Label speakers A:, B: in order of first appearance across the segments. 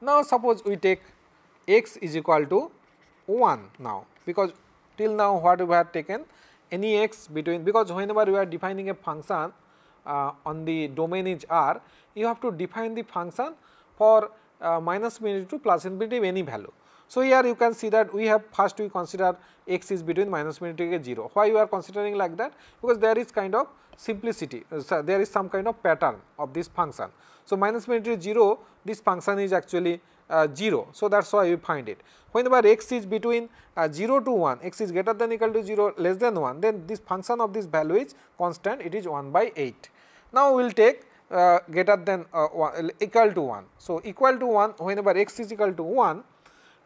A: Now, suppose we take x is equal to 1 now, because till now what we have taken any x between because whenever we are defining a function uh, on the domain is R, you have to define the function for uh, minus infinity to plus infinity any value. So, here you can see that we have first we consider x is between minus infinity to 0. Why you are considering like that? Because there is kind of simplicity, uh, so there is some kind of pattern of this function. So, minus infinity to 0 this function is actually uh, 0. So, that is why we find it. Whenever x is between uh, 0 to 1, x is greater than equal to 0 less than 1, then this function of this value is constant, it is 1 by 8. Now, we will take uh, greater than uh, one, equal to 1. So, equal to 1 whenever x is equal to 1,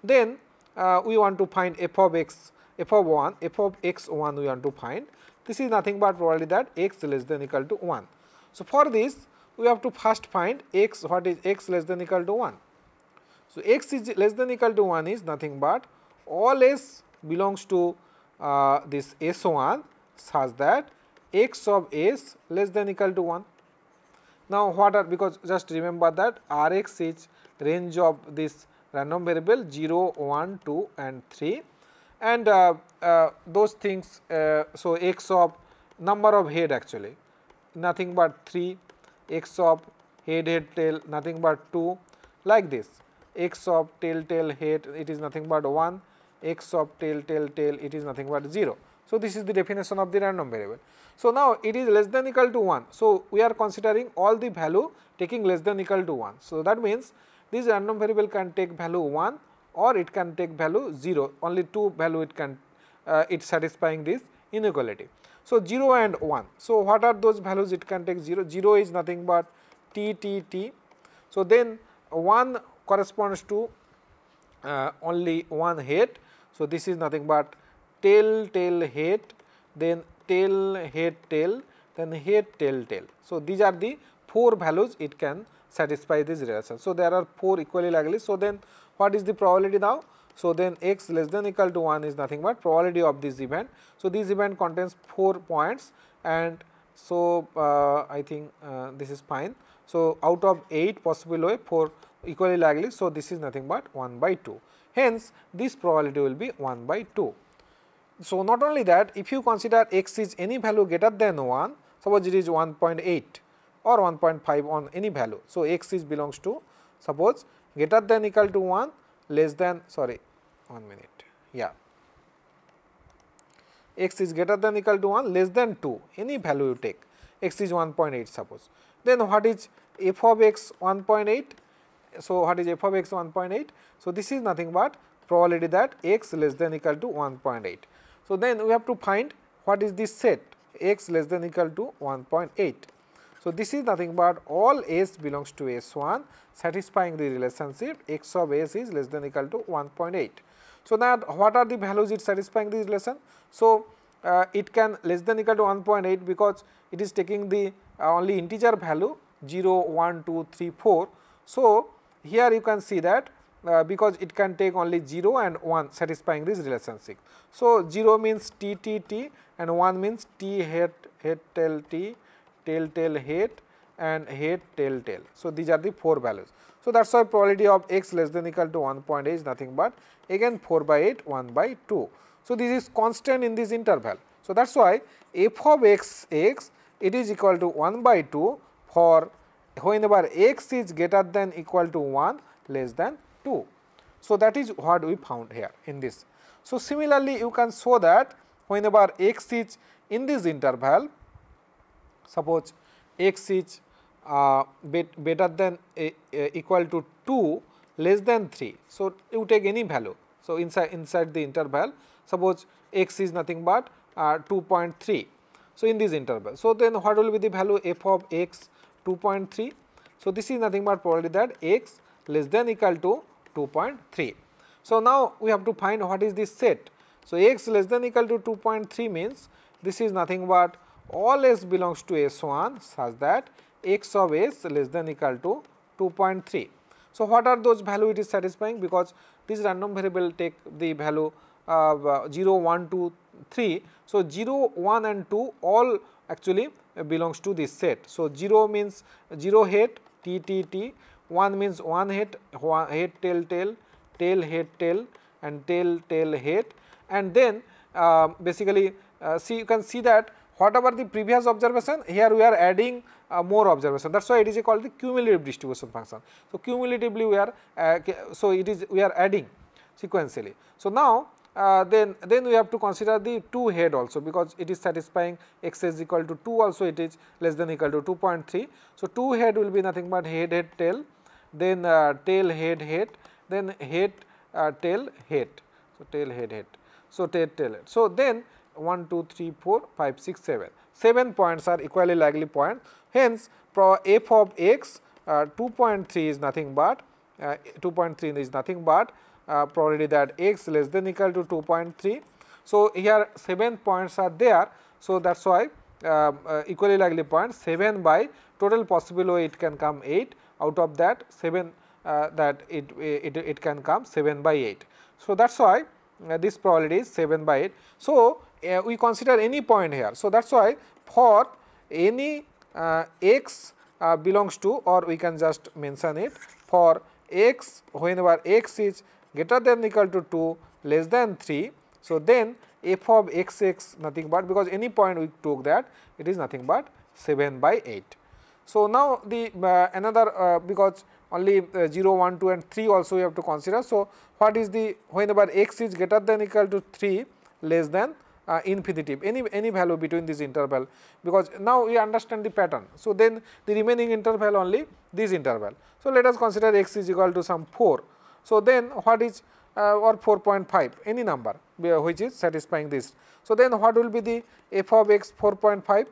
A: then uh, we want to find f of x, f of 1, f of x 1 we want to find. This is nothing but probably that x less than equal to 1. So, for this we have to first find x what is x less than equal to 1. So, x is less than equal to 1 is nothing but all s belongs to uh, this S1 such that x of s less than equal to 1. Now, what are because just remember that R x is range of this random variable 0, 1, 2 and 3 and uh, uh, those things. Uh, so, x of number of head actually nothing but 3, x of head head tail nothing but 2 like this x of tail tail head it is nothing but 1, x of tail tail tail it is nothing but 0. So, this is the definition of the random variable. So, now it is less than equal to 1. So, we are considering all the value taking less than equal to 1. So, that means this random variable can take value 1 or it can take value 0 only two value it can uh, it satisfying this inequality. So, 0 and 1. So, what are those values it can take 0? 0 is nothing but t t t. So, then 1 corresponds to uh, only one head. So, this is nothing but tail tail head then tail head tail then head tail tail. So, these are the 4 values it can satisfy this relation. So, there are 4 equally likely. So, then what is the probability now? So, then x less than equal to 1 is nothing but probability of this event. So, this event contains 4 points and so uh, I think uh, this is fine. So, out of 8 possible way 4 equally likely. So, this is nothing but 1 by 2. Hence, this probability will be 1 by 2. So, not only that if you consider x is any value greater than 1 suppose it is 1.8 or 1.5 on any value. So, x is belongs to suppose greater than equal to 1 less than sorry 1 minute yeah x is greater than equal to 1 less than 2 any value you take x is 1.8 suppose then what is f of x 1.8 so, what is f of x 1.8? So, this is nothing but probability that x less than equal to 1.8. So, then we have to find what is this set x less than equal to 1.8. So, this is nothing but all s belongs to S1 satisfying the relationship x of s is less than equal to 1.8. So, now what are the values it satisfying this relation? So, uh, it can less than equal to 1.8 because it is taking the uh, only integer value 0, 1, 2, 3, 4. So, here you can see that uh, because it can take only 0 and 1 satisfying this relationship. So, 0 means T T T and 1 means T head head T tail tail head and head tail tail. So, these are the 4 values. So, that is why probability of x less than equal to 1.8 is nothing but again 4 by 8 1 by 2. So, this is constant in this interval. So, that is why f of x x it is equal to 1 by 2 for whenever x is greater than equal to 1 less than 2. So, that is what we found here in this. So, similarly, you can show that whenever x is in this interval, suppose x is uh, bet better than uh, equal to 2 less than 3. So, you take any value. So, inside inside the interval suppose x is nothing but uh, 2.3. So, in this interval. So, then what will be the value f of x 2.3. So, this is nothing but probability that x less than equal to 2.3. So, now we have to find what is this set. So, x less than equal to 2.3 means this is nothing but all s belongs to S1 such that x of s less than equal to 2.3. So, what are those value it is satisfying because this random variable take the value uh, 0, 1, 2, 3. So, 0, 1 and 2 all actually belongs to this set. So, 0 means 0 head T T T, 1 means 1 head, one head tail tail, tail head tail and tail tail head and then uh, basically uh, see you can see that whatever the previous observation here we are adding uh, more observation that is why it is called the cumulative distribution function. So, cumulatively we are uh, so it is we are adding sequentially. So, now uh, then then we have to consider the 2 head also because it is satisfying x is equal to 2 also it is less than equal to 2.3. So, 2 head will be nothing but head head tail then uh, tail head head then head uh, tail head. So, tail head head. So, tail tail head. So, then 1 2 3 4 5 6 7 7 points are equally likely point hence f of x uh, 2.3 is nothing but uh, 2.3 is nothing but uh, probability that x less than equal to 2.3. So, here 7 points are there. So, that is why uh, uh, equally likely point 7 by total possible way it can come 8 out of that 7 uh, that it, it, it can come 7 by 8. So, that is why uh, this probability is 7 by 8. So, uh, we consider any point here. So, that is why for any x belongs to or we can just mention it for x whenever x is greater than equal to 2 less than 3. So, then f of x x nothing but because any point we took that it is nothing but 7 by 8. So, now the uh, another uh, because only uh, 0, 1, 2 and 3 also we have to consider. So, what is the whenever x is greater than equal to 3 less than uh, infinitive any any value between this interval because now we understand the pattern. So, then the remaining interval only this interval. So, let us consider x is equal to some 4. So, then what is uh, or 4.5 any number which is satisfying this. So, then what will be the f of x 4.5?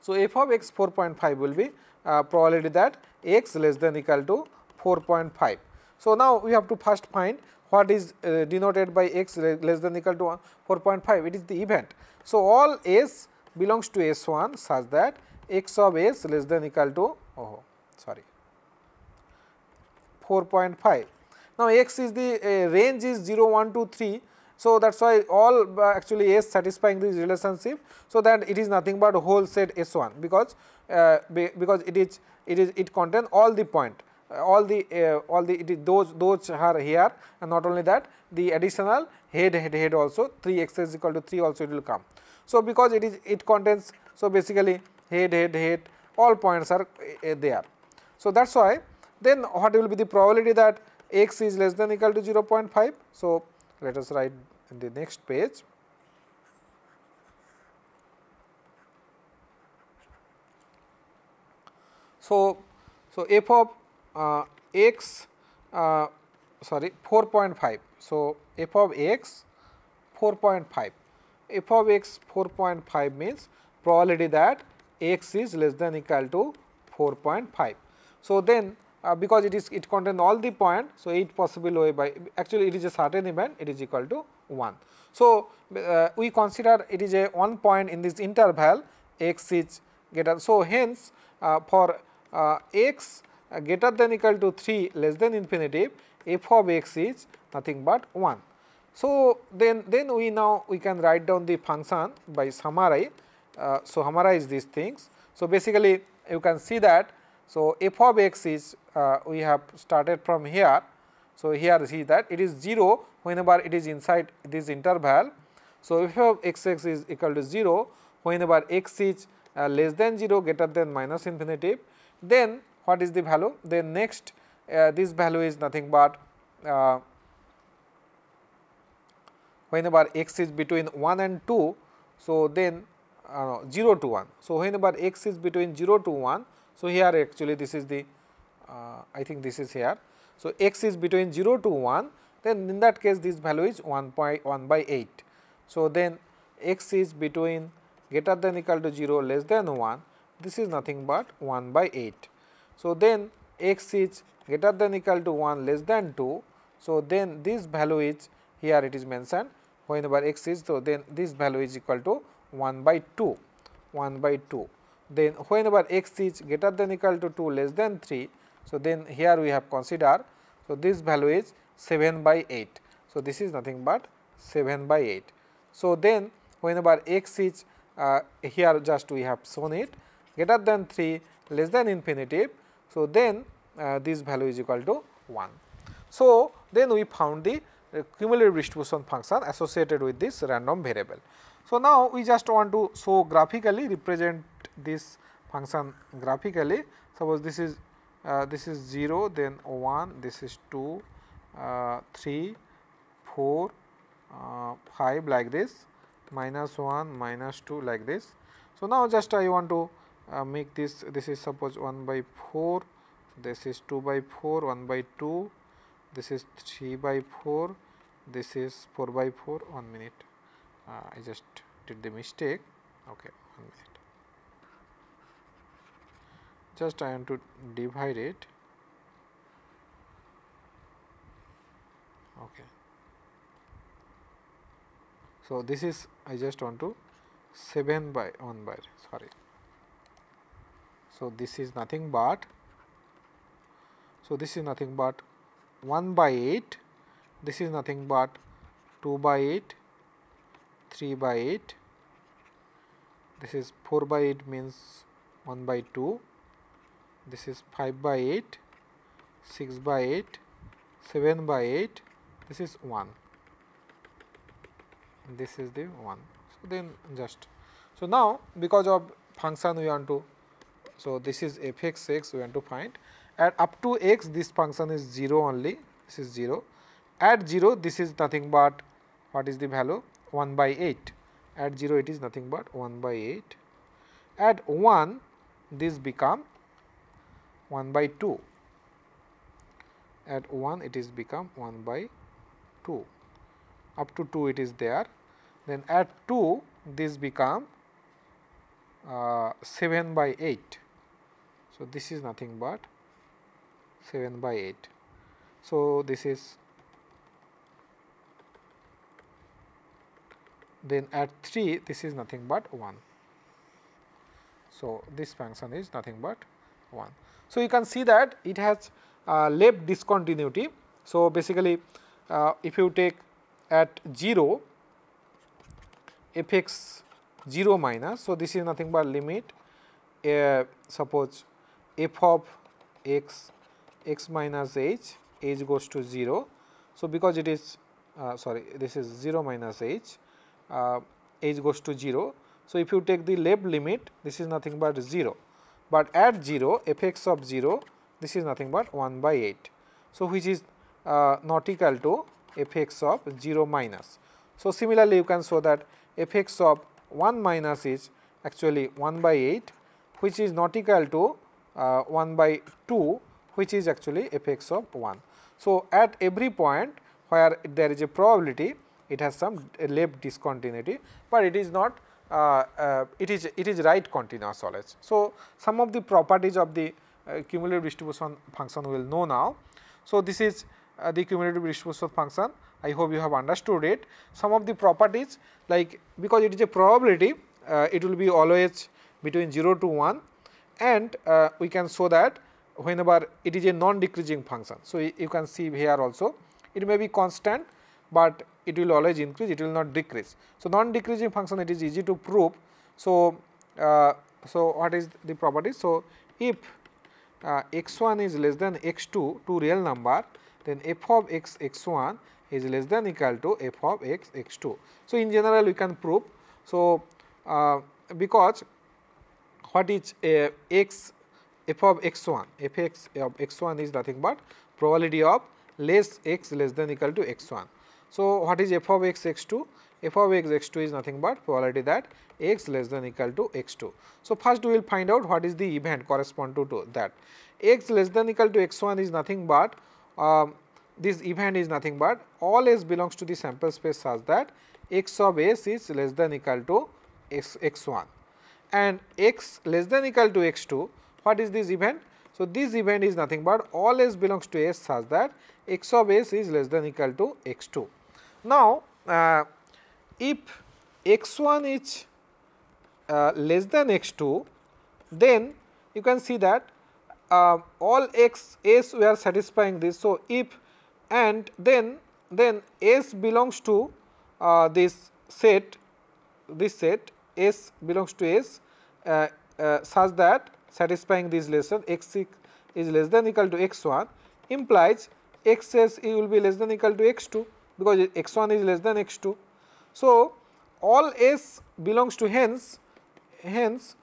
A: So, f of x 4.5 will be uh, probability that x less than equal to 4.5. So, now we have to first find what is uh, denoted by x less than equal to 4.5 it is the event. So, all s belongs to S1 such that x of s less than equal to oh sorry 4.5. Now, x is the uh, range is 0 1 2 3. So, that is why all uh, actually s satisfying this relationship. So, that it is nothing but whole set S1 because uh, because it is it is it contain all the point all the uh, all the it is those those are here and not only that the additional head head head also 3 x is equal to 3 also it will come. So, because it is it contains so basically head head head all points are uh, there. So, that is why then what will be the probability that x is less than equal to 0.5. So, let us write in the next page. So, so f of uh, x uh, sorry 4.5. So, f of x 4.5 f of x 4.5 means probability that x is less than equal to 4.5. So, then uh, because it is it contains all the point. So, 8 possible way by actually it is a certain event it is equal to 1. So, uh, we consider it is a one point in this interval x is greater. So, hence uh, for uh, greater than equal to 3 less than infinity f of x is nothing but 1. So, then then we now we can write down the function by summarize. Uh, so, summarize these things. So, basically you can see that so, f of x is uh, we have started from here. So, here see that it is 0 whenever it is inside this interval. So, f of x x is equal to 0 whenever x is uh, less than 0 greater than minus infinity. Then what is the value? Then next uh, this value is nothing but uh, whenever x is between 1 and 2. So, then uh, 0 to 1. So, whenever x is between 0 to 1 so, here actually this is the uh, I think this is here. So, x is between 0 to 1 then in that case this value is 1 by 1 by 8. So, then x is between greater than equal to 0 less than 1 this is nothing but 1 by 8. So, then x is greater than equal to 1 less than 2. So, then this value is here it is mentioned whenever x is so then this value is equal to 1 by 2 1 by 2 then whenever x is greater than equal to 2 less than 3. So, then here we have consider. So, this value is 7 by 8. So, this is nothing but 7 by 8. So, then whenever x is uh, here just we have shown it greater than 3 less than infinity. So, then uh, this value is equal to 1. So, then we found the uh, cumulative distribution function associated with this random variable. So, now we just want to show graphically represent this function graphically suppose this is uh, this is 0 then 1 this is 2 uh, 3 4 uh, 5 like this minus 1 minus 2 like this. So, now just I want to uh, make this this is suppose 1 by 4 this is 2 by 4 1 by 2 this is 3 by 4 this is 4 by 4 1 minute. Uh, I just did the mistake. Okay 1 minute. Just I want to divide it. Okay. So this is I just want to 7 by 1 by sorry so this is nothing but so this is nothing but 1 by 8 this is nothing but 2 by 8 3 by 8 this is 4 by 8 means 1 by 2 this is 5 by 8 6 by 8 7 by 8 this is 1 this is the 1 so then just so now because of function we want to so this is f x x we want to find at up to x this function is 0 only this is 0 at 0 this is nothing but what is the value? 1 by 8 at 0 it is nothing but 1 by 8 at 1 this become 1 by 2 at 1 it is become 1 by 2 up to 2 it is there. Then at 2 this become uh, 7 by 8 so this is nothing but 7 by 8 so this is then at 3 this is nothing but 1 so this function is nothing but 1 so, you can see that it has uh, left discontinuity. So, basically uh, if you take at 0 f x 0 minus. So, this is nothing but limit uh, suppose f of x x minus h h goes to 0. So, because it is uh, sorry this is 0 minus h uh, h goes to 0. So, if you take the left limit this is nothing but 0 but at 0 f x of 0 this is nothing but 1 by 8. So, which is uh, not equal to f x of 0 minus. So, similarly you can show that f x of 1 minus is actually 1 by 8 which is not equal to uh, 1 by 2 which is actually f x of 1. So, at every point where there is a probability it has some left discontinuity, but it is not uh, uh, it is it is right continuous always. So, some of the properties of the uh, cumulative distribution function we will know now. So, this is the cumulative distribution function I hope you have understood it. Some of the properties like because it is a probability it will be always between 0 to 1 and we can show that whenever it is a non decreasing function. So, you can see here also it may be constant, but it will always increase it will not decrease. So, non decreasing function it is easy to prove. So, uh, so what is the property? So, if uh, x 1 is less than x 2 two real number then f of x x 1 is less than equal to f of x x 2. So, in general we can prove. So, uh, because what is uh, x f of x 1 f x of x 1 is nothing but probability of less x less than equal to x 1. So, what is f of x x 2? f of x x 2 is nothing but probability that x less than equal to x 2. So, first we will find out what is the event correspond to, to that. x less than equal to x 1 is nothing but um, this event is nothing but all s belongs to the sample space such that x of s is less than equal to x, x 1 and x less than equal to x 2 what is this event? So, this event is nothing but all s belongs to s such that x of s is less than equal to x 2. Now, uh, if x 1 is uh, less than x 2, then you can see that uh, all x s we are satisfying this. So, if and then then s belongs to uh, this set this set s belongs to s uh, uh, such that satisfying this lesson x is less than equal to x 1 implies x s will be less than equal to x 2 because x 1 is less than x 2. So, all s belongs to hence hence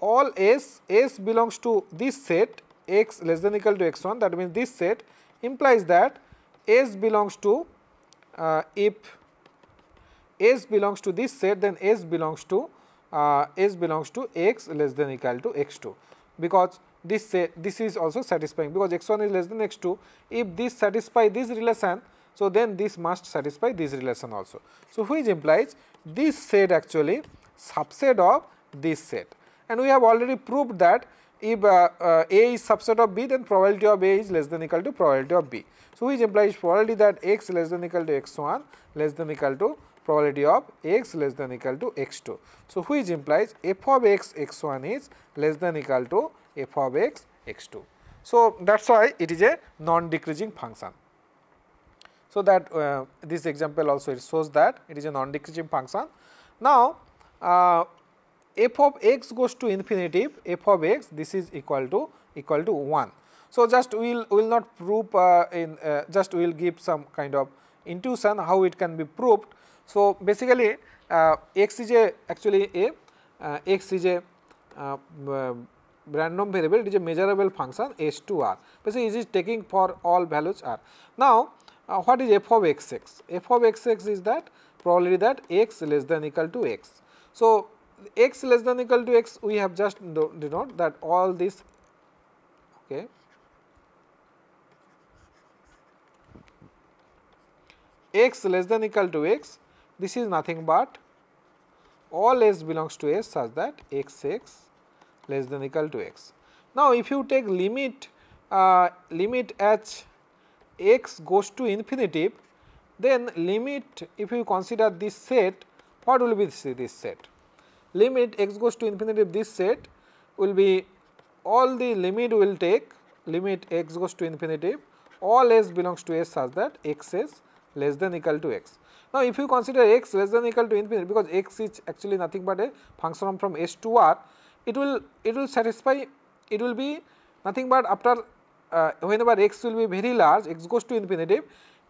A: all s s belongs to this set x less than equal to x 1 that means this set implies that s belongs to uh, if s belongs to this set then s belongs to uh, s belongs to x less than equal to x 2 because this set this is also satisfying because x 1 is less than x 2 if this satisfy this relation so then this must satisfy this relation also. So, which implies this set actually subset of this set and we have already proved that if uh, uh, A is subset of B then probability of A is less than equal to probability of B. So, which implies probability that x less than equal to x 1 less than equal to probability of x less than equal to x 2. So, which implies f of x x 1 is less than equal to f of x x 2. So, that is why it is a non decreasing function. So, that uh, this example also it shows that it is a non decreasing function. Now, uh, f of x goes to infinity f of x this is equal to equal to 1. So, just we will will not prove uh, in uh, just we will give some kind of intuition how it can be proved. So, basically uh, x is a actually a uh, x is a uh, random variable it is a measurable function h to r basically it is taking for all values r. Now, uh, what is f of x x? f of x x is that probability that x less than equal to x. So, x less than equal to x we have just denote that all this okay x less than equal to x this is nothing but all s belongs to s such that x x less than equal to x. Now, if you take limit uh, limit h x goes to infinity then limit if you consider this set what will be this, this set limit x goes to infinity this set will be all the limit will take limit x goes to infinity all s belongs to s such that x is less than equal to x. Now, if you consider x less than equal to infinity because x is actually nothing but a function from s to r it will it will satisfy it will be nothing but after uh, whenever x will be very large x goes to infinity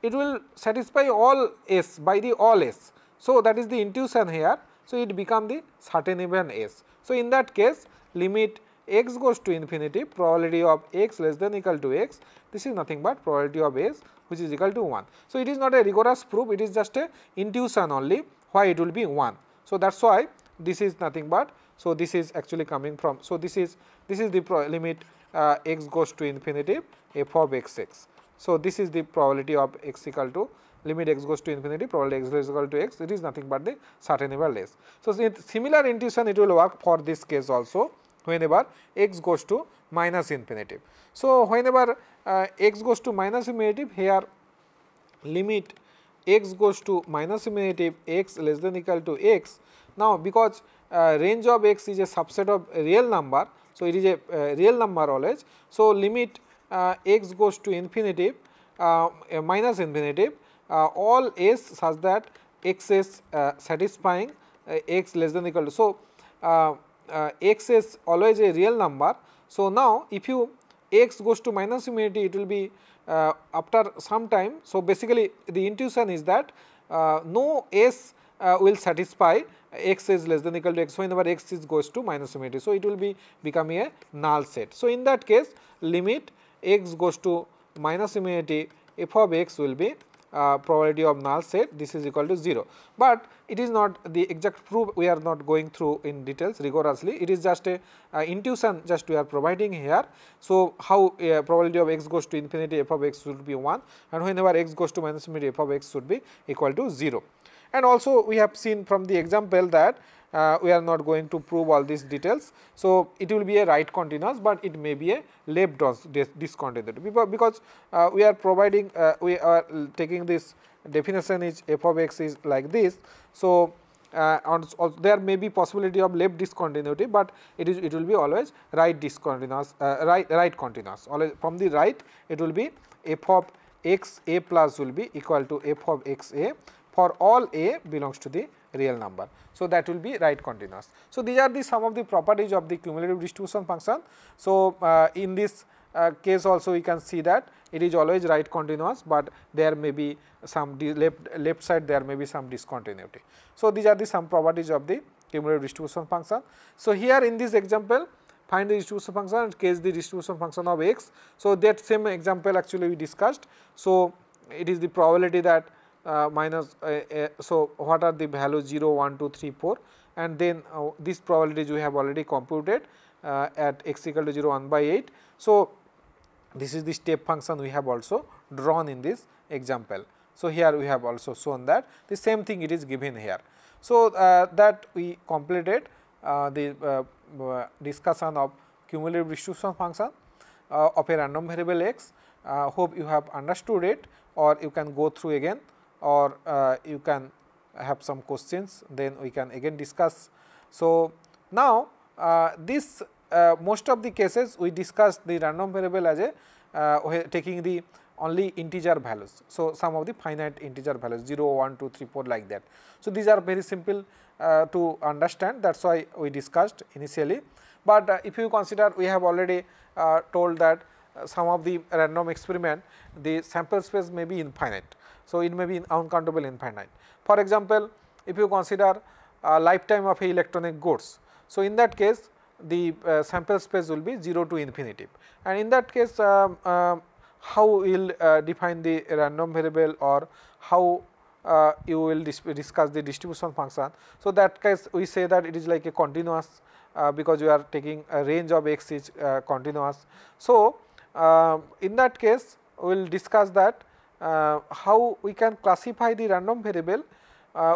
A: it will satisfy all s by the all s. So, that is the intuition here so, it become the certain even s. So, in that case limit x goes to infinity probability of x less than equal to x this is nothing but probability of s which is equal to 1. So, it is not a rigorous proof it is just a intuition only why it will be 1. So, that is why this is nothing but so this is actually coming from so this is this is the limit uh, x goes to infinity f of x x. So, this is the probability of x equal to limit x goes to infinity probability x is equal to x it is nothing but the certainable less. So, similar intuition it will work for this case also whenever x goes to minus infinity. So, whenever uh, x goes to minus infinity here limit x goes to minus infinity x less than equal to x. Now, because uh, range of x is a subset of real number. So, it is a uh, real number always. So, limit uh, x goes to infinity uh, minus infinity uh, all s such that x is uh, satisfying x less than equal to. So, x is always a real number. So, now if you x goes to minus infinity it will be uh, after some time. So, basically the intuition is that uh, no s uh, will satisfy x is less than equal to x whenever x is goes to minus infinity. So, it will be becoming a null set. So, in that case limit x goes to minus infinity f of x will be uh, probability of null set this is equal to 0. But it is not the exact proof we are not going through in details rigorously it is just a uh, intuition just we are providing here. So, how uh, probability of x goes to infinity f of x should be 1 and whenever x goes to minus infinity f of x should be equal to 0. And also we have seen from the example that uh, we are not going to prove all these details. So, it will be a right continuous, but it may be a left discontinuity because uh, we are providing uh, we are taking this definition is f of x is like this. So, uh, there may be possibility of left discontinuity, but it is it will be always right discontinuous uh, right right continuous always from the right it will be f of x a plus will be equal to f of x a for all a belongs to the real number. So, that will be right continuous. So, these are the some of the properties of the cumulative distribution function. So, uh, in this uh, case also we can see that it is always right continuous, but there may be some left, left side there may be some discontinuity. So, these are the some properties of the cumulative distribution function. So, here in this example find the distribution function and case the distribution function of x. So, that same example actually we discussed. So, it is the probability that uh, minus uh, uh, so what are the values 0 1 2 3 4 and then uh, these probabilities we have already computed uh, at x equal to 0 1 by 8. So, this is the step function we have also drawn in this example. So, here we have also shown that the same thing it is given here. So, uh, that we completed the discussion of cumulative distribution function of a random variable x. Hope you have understood it or you can go through again or you can have some questions then we can again discuss. So, now this most of the cases we discussed the random variable as a taking the only integer values. So, some of the finite integer values 0, 1, 2, 3, 4 like that. So, these are very simple uh, to understand that is why we discussed initially, but uh, if you consider we have already uh, told that uh, some of the random experiment the sample space may be infinite. So, it may be uncountable infinite. For example, if you consider lifetime of a electronic goods. So, in that case the uh, sample space will be 0 to infinity and in that case um, um, how we will uh, define the random variable or how uh, you will dis discuss the distribution function. So, that case we say that it is like a continuous uh, because you are taking a range of x is uh, continuous. So, uh, in that case we will discuss that uh, how we can classify the random variable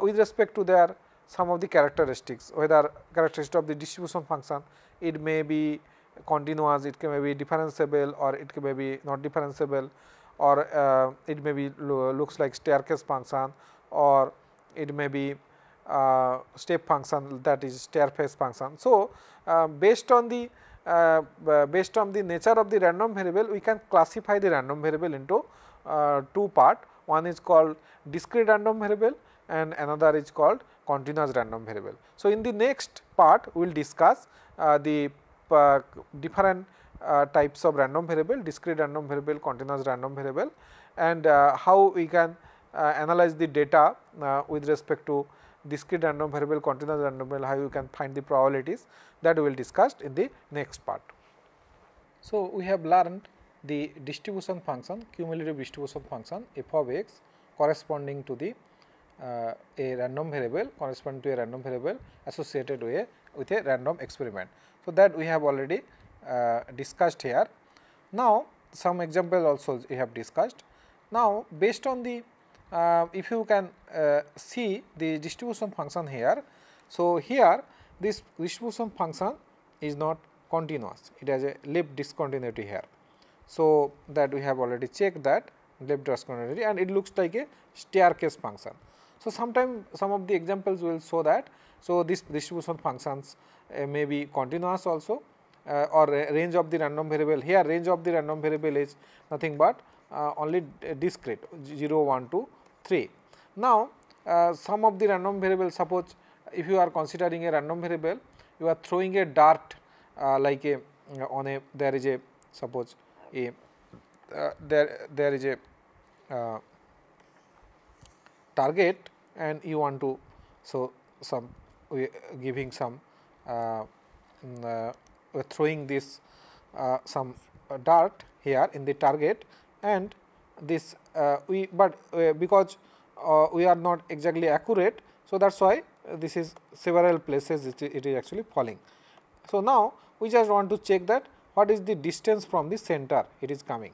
A: with respect to their some of the characteristics whether characteristic of the distribution function it may be continuous, it may be differentiable or it may be not differentiable or uh, it may be lo looks like staircase function or it may be uh, step function that is staircase function. So, uh, based on the uh, based on the nature of the random variable we can classify the random variable into uh, two part one is called discrete random variable and another is called continuous random variable. So, in the next part we will discuss uh, the uh, different uh, types of random variable, discrete random variable, continuous random variable and uh, how we can analyze the data with respect to discrete random variable, continuous random variable, how you can find the probabilities that we will discuss in the next part. So, we have learned the distribution function, cumulative distribution function f of x corresponding to the uh, a random variable corresponding to a random variable associated with a, with a random experiment. So, that we have already uh, discussed here. Now, some example also we have discussed. Now, based on the uh, if you can uh, see the distribution function here. So, here this distribution function is not continuous, it has a left discontinuity here. So, that we have already checked that left discontinuity and it looks like a staircase function. So, sometime some of the examples will show that. So, this distribution functions uh, may be continuous also uh, or range of the random variable here range of the random variable is nothing but uh, only discrete 0 1 2 3 now some of the random variable suppose if you are considering a random variable you are throwing a dart like a on a there is a suppose a there there is a target and you want to so some giving some uh, uh, throwing this uh, some dart here in the target and this we but because we are not exactly accurate. So, that is why this is several places it, it is actually falling. So, now we just want to check that what is the distance from the center it is coming.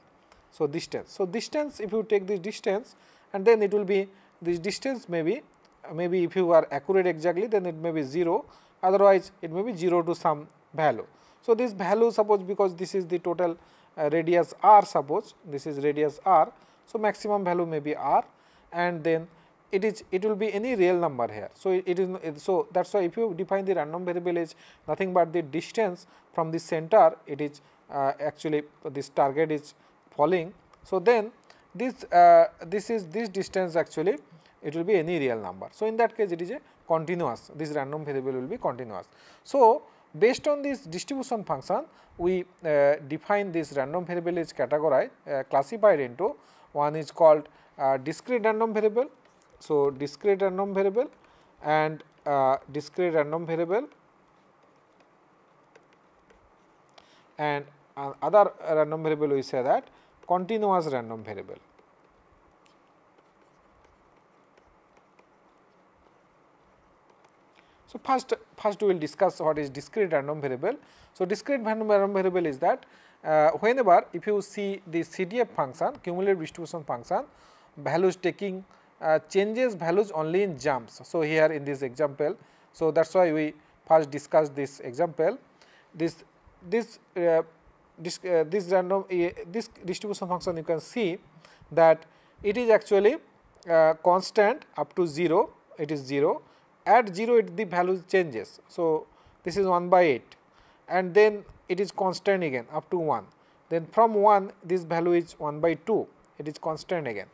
A: So, distance. So, distance if you take this distance and then it will be this distance may be maybe if you are accurate exactly then it may be 0 otherwise it may be 0 to some value. So, this value suppose because this is the total uh, radius r suppose this is radius r. So, maximum value may be r and then it is it will be any real number here. So, it is so that is why if you define the random variable is nothing but the distance from the center it is uh, actually this target is falling. So, then this uh, this is this distance actually it will be any real number. So, in that case it is a continuous this random variable will be continuous. So, based on this distribution function we uh, define this random variable is categorized uh, classified into one is called uh, discrete random variable. So, discrete random variable and uh, discrete random variable and uh, other random variable we say that continuous random variable. So, first first we will discuss what is discrete random variable. So, discrete random variable is that uh, whenever if you see the CDF function cumulative distribution function values taking changes values only in jumps. So, here in this example, so that is why we first discussed this example. This this uh, this, uh, this random uh, this distribution function you can see that it is actually uh, constant up to 0 it is 0 at 0 it the value changes. So, this is 1 by 8 and then it is constant again up to 1 then from 1 this value is 1 by 2 it is constant again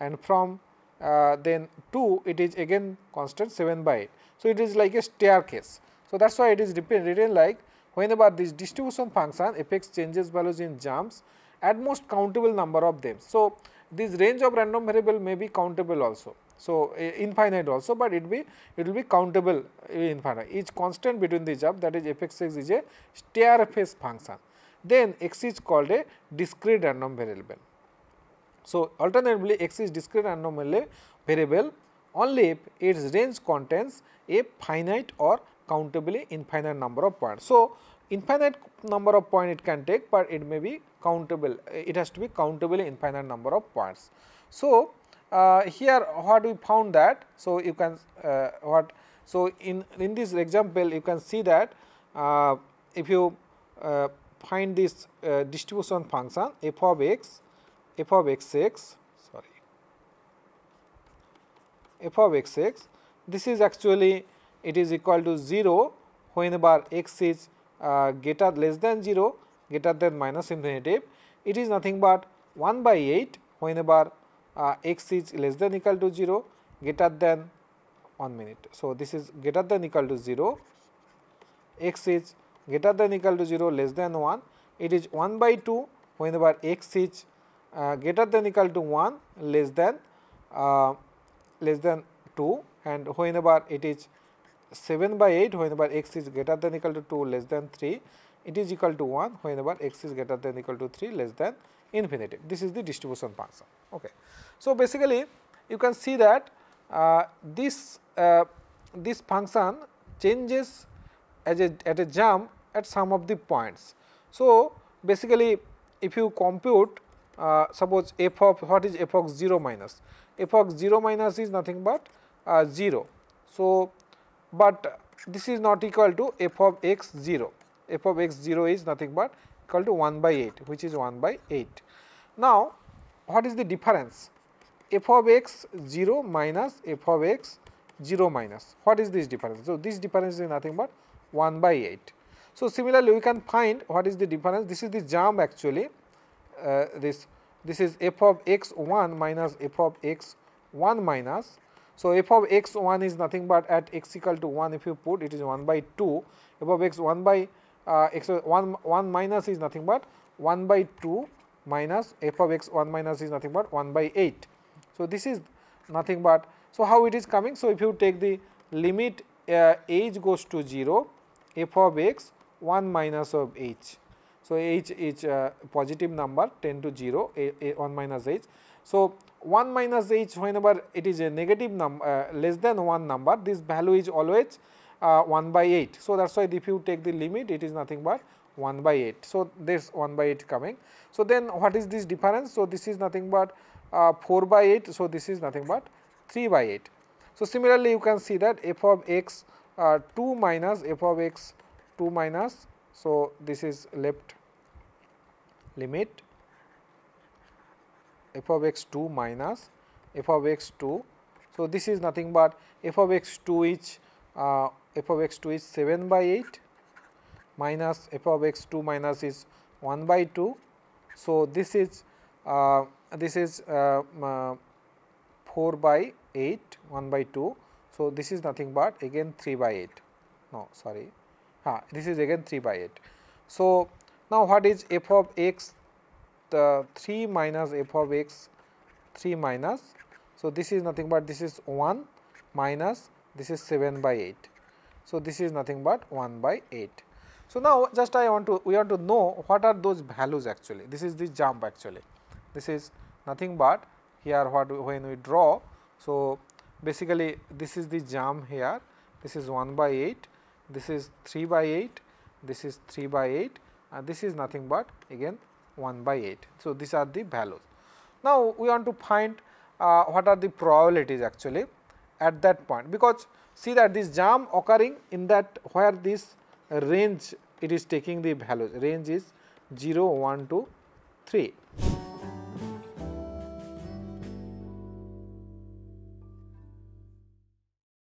A: and from uh, then 2 it is again constant 7 by 8. So, it is like a staircase. So, that is why it is written like whenever this distribution function fx changes values in jumps at most countable number of them. So, this range of random variable may be countable also. So, infinite also, but it be it will be countable infinite each constant between the jump that is f x x is a staircase function. Then x is called a discrete random variable. So, alternatively x is discrete random variable only if its range contains a finite or countably infinite number of points. So, infinite number of point it can take, but it may be countable it has to be countably infinite number of points. So, uh, here what we found that so you can uh, what so in in this example you can see that uh, if you uh, find this uh, distribution function f of x f of x x sorry f of x x this is actually it is equal to 0 whenever x is uh, greater less than 0 greater than minus infinitive it is nothing but 1 by 8 whenever uh, x is less than equal to 0 greater than 1 minute. So, this is greater than equal to 0 x is greater than equal to 0 less than 1 it is 1 by 2 whenever x is uh, greater than equal to 1 less than uh, less than 2 and whenever it is 7 by 8 whenever x is greater than equal to 2 less than 3 it is equal to 1 whenever x is greater than equal to 3 less than infinity This is the distribution function. Okay. So, basically you can see that uh, this uh, this function changes as a at a jump at some of the points. So, basically if you compute uh, suppose f of what is f of 0 minus f of 0 minus is nothing but uh, 0. So, but this is not equal to f of x 0 f of x 0 is nothing but equal to 1 by 8 which is 1 by 8. Now, what is the difference f of x 0 minus f of x 0 minus what is this difference? So, this difference is nothing but 1 by 8. So, similarly we can find what is the difference this is the jump actually uh, this this is f of x 1 minus f of x 1 minus. So, f of x 1 is nothing but at x equal to 1 if you put it is 1 by 2 f of x 1 by uh, x 1 1 minus is nothing but 1 by 2 minus f of x 1 minus is nothing but 1 by 8. So, this is nothing but so how it is coming. So, if you take the limit uh, h goes to 0 f of x 1 minus of h. So, h is a positive number 10 to 0 a, a 1 minus h. So, 1 minus h whenever it is a negative number uh, less than 1 number this value is always uh, 1 by 8. So, that is why if you take the limit it is nothing but 1 by 8. So, this 1 by 8 coming. So, then what is this difference? So, this is nothing but uh, 4 by 8. So, this is nothing but 3 by 8. So, similarly, you can see that f of x uh, 2 minus f of x 2 minus. So, this is left limit f of x 2 minus f of x 2. So, this is nothing but f of x 2 is uh, f of x 2 is 7 by 8 minus f of x 2 minus is 1 by 2. So, this is uh, this is uh, uh, 4 by 8 1 by 2. So, this is nothing but again 3 by 8 no sorry ah, this is again 3 by 8. So, now what is f of x the 3 minus f of x 3 minus. So, this is nothing but this is 1 minus this is 7 by 8. So, this is nothing but 1 by 8. So, now just I want to we want to know what are those values actually this is the jump actually this is nothing but here what when we draw. So, basically this is the jump here this is 1 by 8 this is 3 by 8 this is 3 by 8 and this is nothing but again 1 by 8. So, these are the values. Now, we want to find uh, what are the probabilities actually at that point because see that this jump occurring in that where this range it is taking the values range is 0 1 to 3.